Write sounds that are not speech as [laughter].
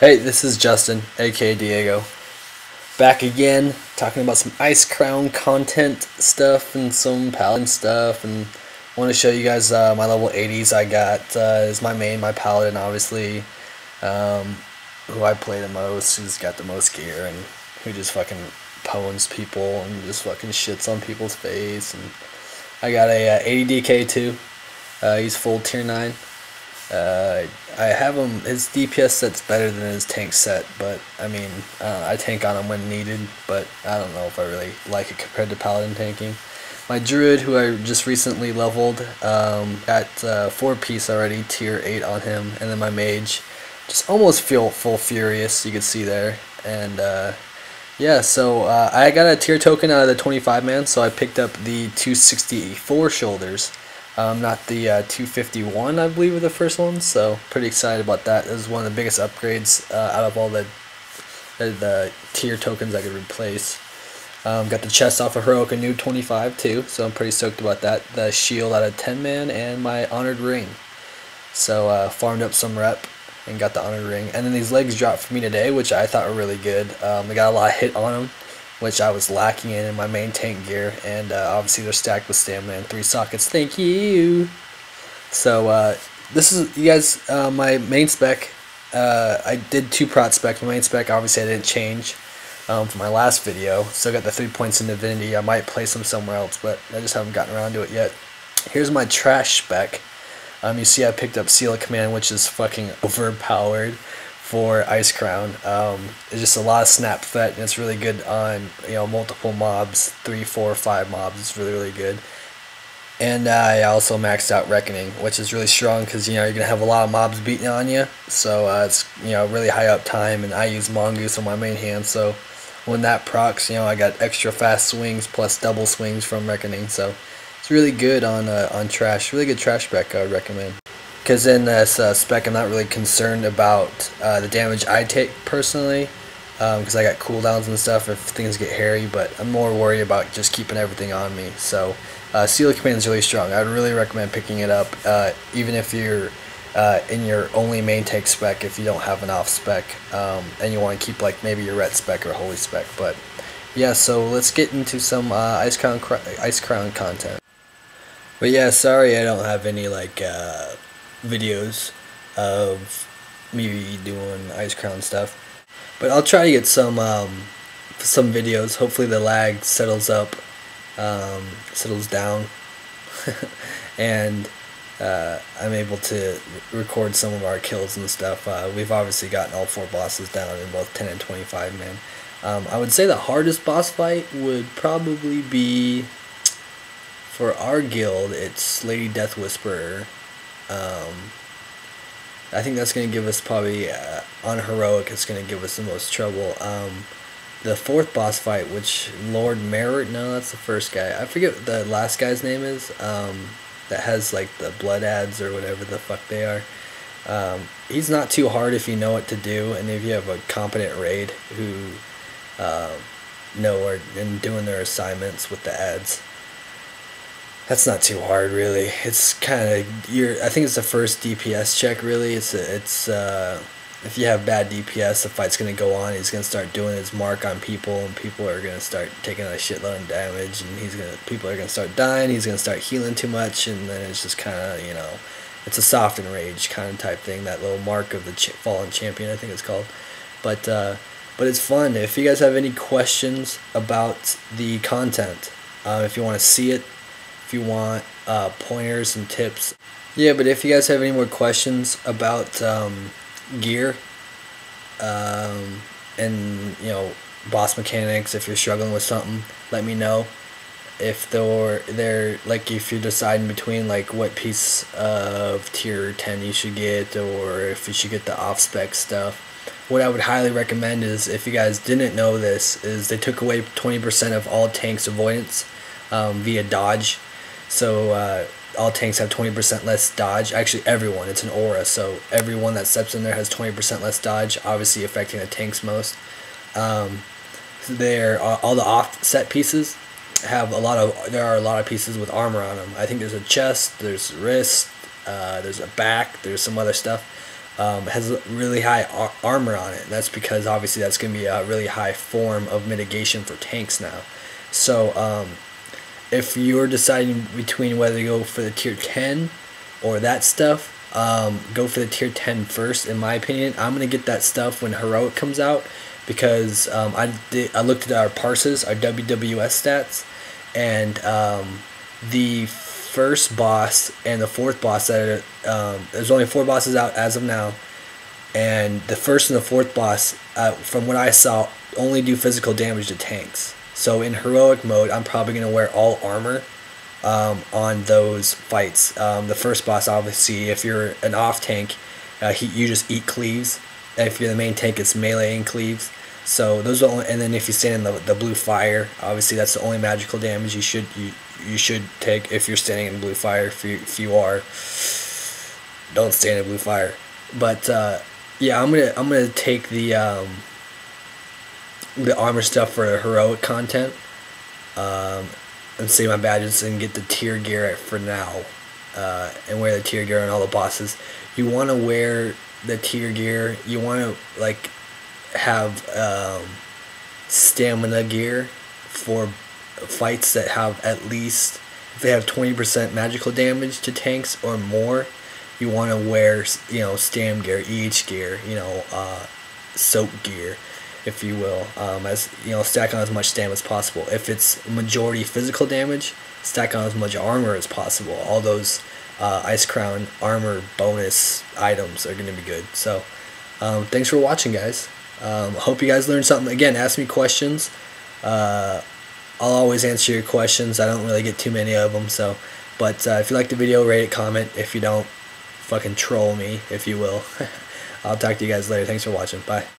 Hey, this is Justin, aka Diego. Back again, talking about some Icecrown content stuff and some Paladin stuff, and I want to show you guys uh, my level 80s I got. Uh, is my main, my Paladin, obviously, um, who I play the most, who's got the most gear, and who just fucking pwns people and just fucking shits on people's face. And I got a uh, 80 DK too. Uh, he's full tier 9. Uh, I have him. His DPS set's better than his tank set, but I mean, uh, I tank on him when needed. But I don't know if I really like it compared to paladin tanking. My druid, who I just recently leveled, um, at uh, four piece already, tier eight on him, and then my mage, just almost feel full furious. You can see there, and uh, yeah. So uh, I got a tier token out of the 25 man, so I picked up the 264 shoulders. Um, not the uh, 251, I believe, were the first ones. So pretty excited about that. This is one of the biggest upgrades uh, out of all the, the, tier tokens I could replace. Um, got the chest off of Heroic New 25 too, so I'm pretty stoked about that. The shield out of 10 man and my honored ring. So uh, farmed up some rep and got the honored ring. And then these legs dropped for me today, which I thought were really good. Um, got a lot of hit on them which I was lacking in in my main tank gear, and uh, obviously they're stacked with stamina and three sockets. Thank you. So uh, this is you guys uh, my main spec. Uh, I did two prot spec. My main spec obviously I didn't change um, from my last video. Still got the three points in Divinity. I might place them somewhere else, but I just haven't gotten around to it yet. Here's my trash spec. Um, you see I picked up Seal of Command, which is fucking overpowered for Icecrown. Um, it's just a lot of snap threat, and it's really good on you know multiple mobs, three, four, five mobs. It's really really good. And uh, I also maxed out Reckoning, which is really strong because you know you're gonna have a lot of mobs beating on you, so uh, it's you know really high up time. And I use Mongoose on my main hand, so when that procs, you know I got extra fast swings plus double swings from Reckoning, so it's really good on uh, on trash. Really good trash spec. I would recommend. Because in this uh, spec, I'm not really concerned about uh, the damage I take personally, because um, I got cooldowns and stuff if things get hairy, but I'm more worried about just keeping everything on me. So, uh, Seal Command is really strong. I would really recommend picking it up, uh, even if you're uh, in your only main take spec, if you don't have an off spec, um, and you want to keep like maybe your ret spec or holy spec. But yeah, so let's get into some uh, Icecrown, Icecrown content. But yeah, sorry I don't have any like videos of me doing Icecrown stuff. But I'll try to get some um, some videos. Hopefully the lag settles up, um, settles down, [laughs] and uh, I'm able to record some of our kills and stuff. Uh, we've obviously gotten all four bosses down in both 10 and 25 man. Um, I would say the hardest boss fight would probably be for our guild. It's Lady Death Whisperer. Um, I think that's going to give us probably uh, on heroic. It's going to give us the most trouble. Um, the fourth boss fight, which Lord Merritt, no, that's the first guy. I forget what the last guy's name is. Um, that has like the blood adds or whatever the fuck they are. Um, he's not too hard if you know what to do, and if you have a competent raid who uh, know are and doing their assignments with the adds that's not too hard really. It's kind of you're i think it's the first dps check really. It's it's uh if you have bad dps the fight's going to go on. He's going to start doing his mark on people and people are going to start taking a shitload of damage and he's going to people are going to start dying he's going to start healing too much and then it's just kind of you know it's a soft enrage kind of type thing that little mark of the ch- fallen champion i think it's called. But uh but it's fun. If you guys have any questions about the content uh, if you want to see it you want uh, pointers and tips. Yeah, but if you guys have any more questions about um, gear um, and, you know, boss mechanics, if you're struggling with something, let me know. If they're, they're like, if you're deciding between, like, what piece of tier 10 you should get or if you should get the off spec stuff what I would highly recommend is if you guys didn't know this is they took away 20% of all tanks avoidance um, via dodge so uh, all tanks have 20% less dodge. Actually, everyone. It's an aura, so everyone that steps in there has 20% less dodge, obviously affecting the tanks most. Um, there, all the offset pieces have a lot of. There are a lot of pieces with armor on them. I think there's a chest, there's wrist, uh, there's a back, there's some other stuff. um, has really high ar- armor on it. That's because obviously that's going to be a really high form of mitigation for tanks now. So um, if you're deciding between whether to go for the tier 10 or that stuff, um, go for the tier 10 first. In my opinion, I'm gonna get that stuff when heroic comes out because um, I did, I looked at our parses, our WWS stats, and um, the first boss and the fourth boss that are, um, there's only four bosses out as of now, and the first and the fourth boss, uh, from what I saw, only do physical damage to tanks. So in heroic mode, I'm probably gonna wear all armor um, on those fights. Um, the first boss, obviously, if you're an off tank, uh, he, you just eat cleaves. If you're the main tank, it's melee and cleaves. So those are only, and then if you stand in the, the blue fire, obviously that's the only magical damage you should you you should take if you're standing in blue fire. If you if you are, don't stand in blue fire. But uh, yeah, I'm gonna I'm gonna take the um, the armor stuff for heroic content. Um, and save my badges and get the tier gear for now. Uh, and wear the tier gear on all the bosses. You want to wear the tier gear. You want to like have um, stamina gear for fights that have at least if they have 20% magical damage to tanks or more you want to wear you know stam gear EH gear you know uh, soak gear if you will, um, as you know, stack on as much stam as possible. If it's majority physical damage, stack on as much armor as possible. All those uh, Icecrown armor bonus items are going to be good. So, um, thanks for watching, guys. Um, hope you guys learned something. Again, ask me questions. Uh, I'll always answer your questions. I don't really get too many of them. So, but uh, if you like the video, rate it, comment. If you don't, fucking troll me, if you will. [laughs] I'll talk to you guys later. Thanks for watching. Bye.